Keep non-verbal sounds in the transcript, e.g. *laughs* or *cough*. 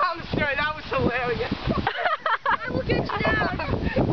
I'm sorry, that was hilarious. *laughs* I will get you down. *laughs*